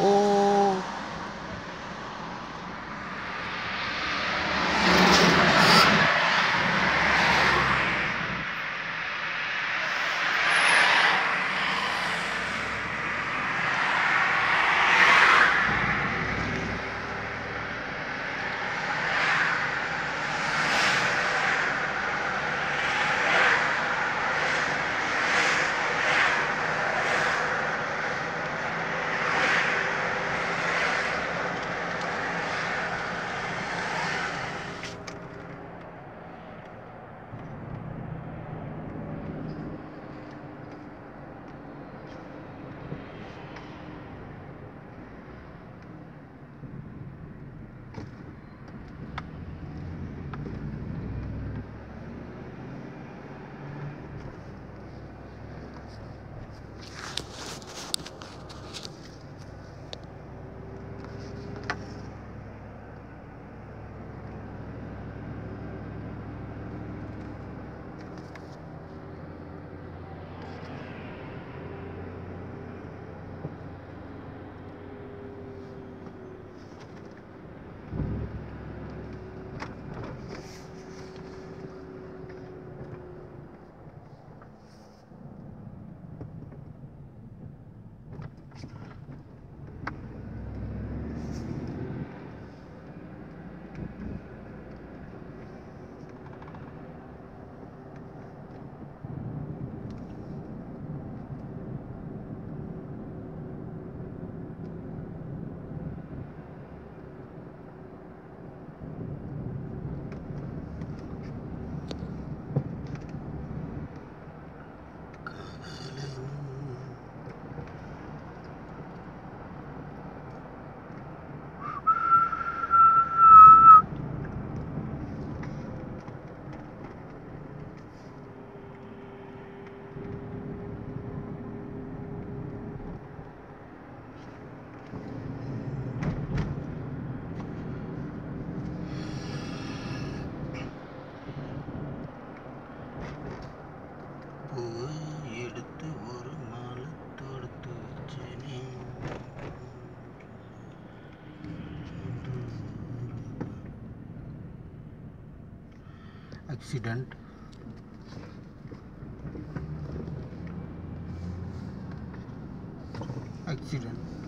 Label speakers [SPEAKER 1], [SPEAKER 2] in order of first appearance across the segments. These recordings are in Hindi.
[SPEAKER 1] Oh. एक्सीडेंट। एक्सीडेंट।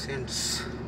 [SPEAKER 1] Since.